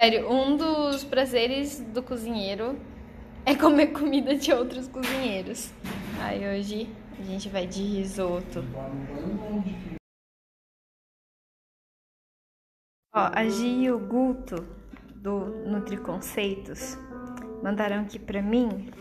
Sério, um dos prazeres do cozinheiro é comer comida de outros cozinheiros. Aí hoje a gente vai de risoto. Ó, a Gi e o Guto do Nutriconceitos mandaram aqui pra mim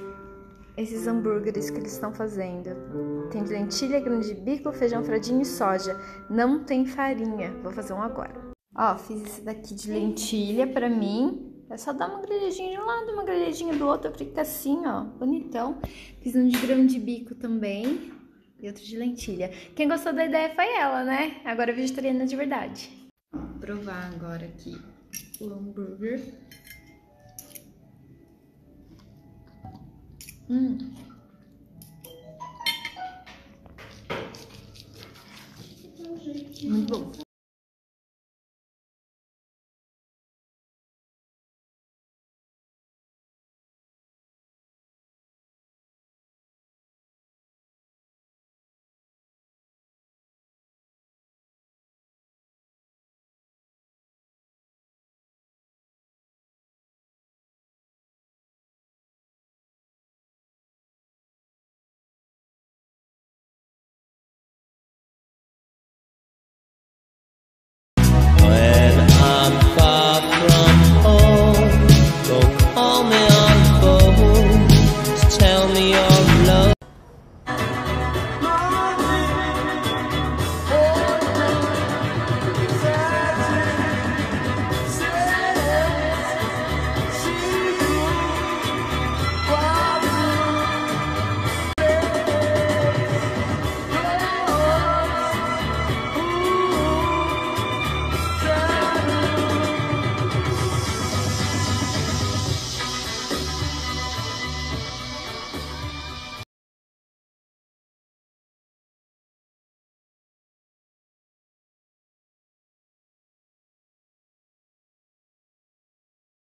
esses hambúrgueres que eles estão fazendo. Tem lentilha, grão de bico, feijão fradinho e soja. Não tem farinha. Vou fazer um agora. Ó, fiz esse daqui de lentilha pra mim. É só dar uma grelhadinha de um lado, uma grelhadinha do outro, fica assim, ó, bonitão. Fiz um de grão de bico também e outro de lentilha. Quem gostou da ideia foi ela, né? Agora é vegetariana de verdade. Vou provar agora aqui o hambúrguer. Hum. Muito bom.